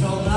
So